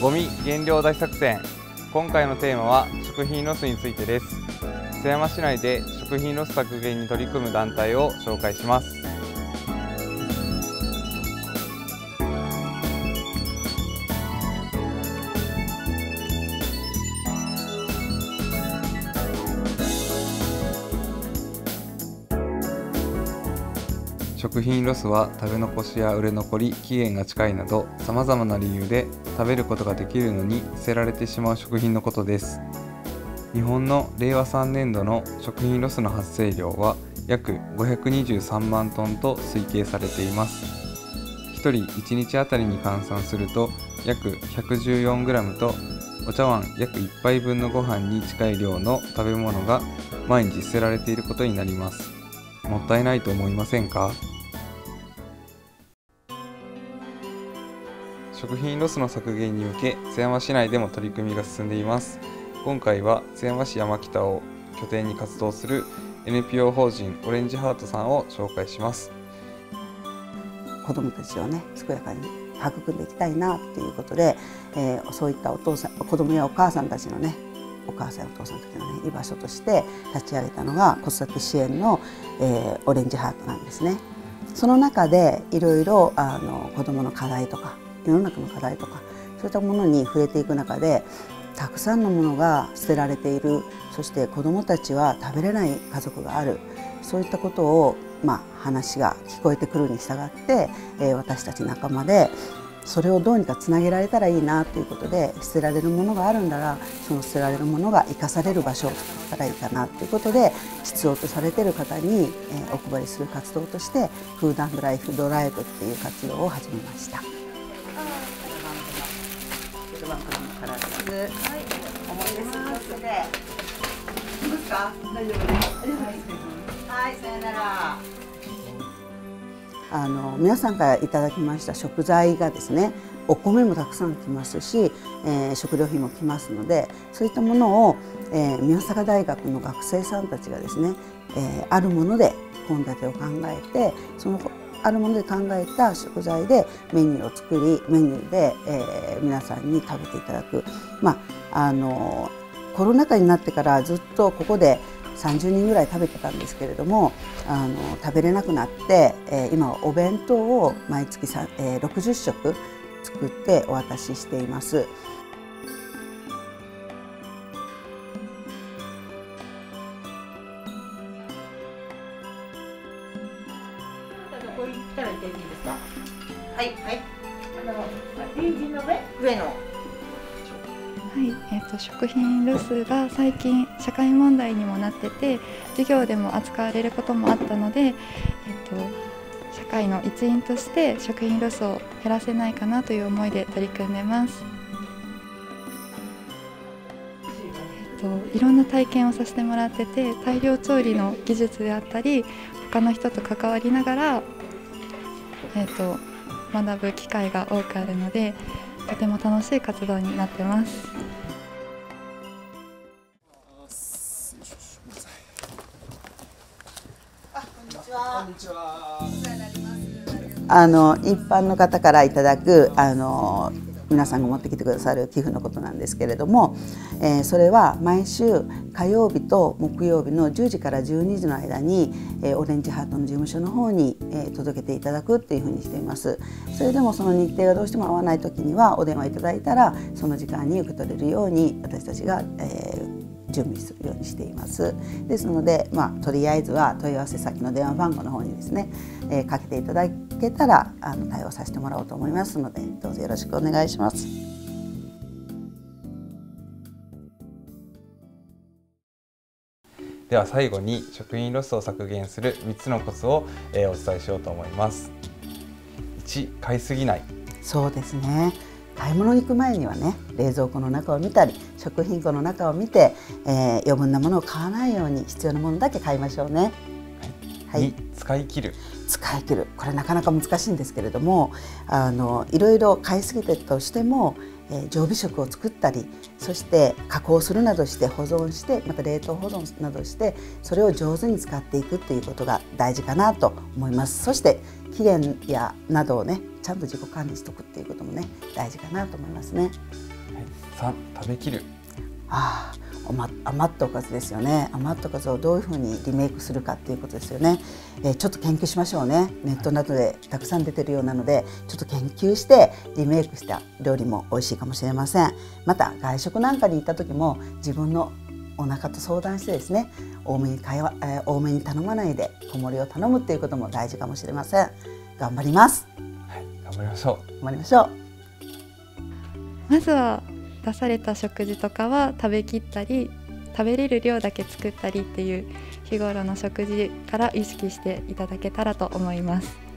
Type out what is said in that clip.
ゴミ減量大作戦。今回のテーマは食品ロスについてです。津山市内で食品ロス削減に取り組む団体を紹介します。食品ロスは食べ残しや売れ残り期限が近いなどさまざまな理由で食べることができるのに捨てられてしまう食品のことです。日本の令和3年度の食品ロスの発生量は約523万トンと推計されています。1人1日あたりに換算すると約 114g とお茶碗約1杯分のご飯に近い量の食べ物が毎日捨てられていることになります。もったいないと思いませんか？食品ロスの削減に向け津山市内でも取り組みが進んでいます。今回は津山市山北を拠点に活動する NPO 法人オレンジハートさんを紹介します。子どもたちをね健やかに育んでいきたいなっていうことで、えー、そういったお父さん子どもやお母さんたちのねお母さんお父さんたちのね居場所として立ち上げたのが子育て支援の、えー、オレンジハートなんですね。その中でいろいろあの子どもの課題とか世の中の課題とかそういったものに触れていく中でたくさんのものが捨てられているそして子どもたちは食べれない家族があるそういったことを、まあ、話が聞こえてくるに従って、えー、私たち仲間でそれをどうにかつなげられたらいいなということで捨てられるものがあるんだらその捨てられるものが生かされる場所を作ったらいいかなということで必要とされている方に、え、お配りする活動としてフードライフドライブっていう活動を始めました。はい、思い出す。はい、さよなら。あの皆さんからいただきました食材がですねお米もたくさん来ますし、えー、食料品も来ますのでそういったものを、えー、宮坂大学の学生さんたちがですね、えー、あるもので献立を考えてそのあるもので考えた食材でメニューを作りメニューで、えー、皆さんに食べていただく、まあ、あのコロナ禍になってからずっとここで30人ぐらい食べてたんですけれどもあの食べれなくなって、えー、今はお弁当を毎月さ、えー、60食作ってお渡ししています。はいはい。あの隣人の上？上のはい、えーと、食品ロスが最近社会問題にもなってて授業でも扱われることもあったので、えーと、社会の一員として食品ロスを減らせないかなという思いで取り組んでます。えーと、いろんな体験をさせてもらってて大量調理の技術であったり他の人と関わりながら、えー、と学ぶ機会が多くあるのでとても楽しい活動になってます。あの一般の方からいただくあの皆さんが持ってきてくださる寄付のことなんですけれども、えー、それは毎週火曜日と木曜日の10時から12時の間に、えー、オレンジハートの事務所の方に、えー、届けていただくっていうふうにしています。それでもその日程がどうしても合わない時にはお電話いただいたらその時間に受け取れるように私たちが、えー、準備するようにしていますですので、まあ、とりあえずは問い合わせ先の電話番号の方にですね、えー、かけていただけたらあの対応させてもらおうと思いますのでどうぞよろしくお願いします。では最後に食品ロスを削減する3つのコツを、えー、お伝えしようと思います。1買いすぎないそうですね買い物に行く前にはね冷蔵庫の中を見たり食品庫の中を見て、えー、余分なものを買わないように必要なものだけ買いましょうね。はい、はい、使い切る。使い切る。これなかなか難しいんですけれどもあのいろいろ買いすぎてとしても、えー、常備食を作ったりそして加工するなどして保存してまた冷凍保存などしてそれを上手に使っていくということが大事かなと思います。そして期限やなどをねちゃんと自己管理しておくっていうこともね大事かなと思いますね。3食べきる。ああ余余ったおかずですよね。余ったおかずをどういうふうにリメイクするかっていうことですよね、えーちょっと研究しましょうね。ネットなどでたくさん出てるようなのでちょっと研究してリメイクした料理も美味しいかもしれません。また外食なんかに行った時も自分のお腹と相談してですね多めに会話、えー多めに頼まないで小盛りを頼むっていうことも大事かもしれません。頑張ります。はい頑張りましょ頑張りましょう。まずは出された食事とかは食べきったり食べれる量だけ作ったりっていう日頃の食事から意識していただけたらと思います。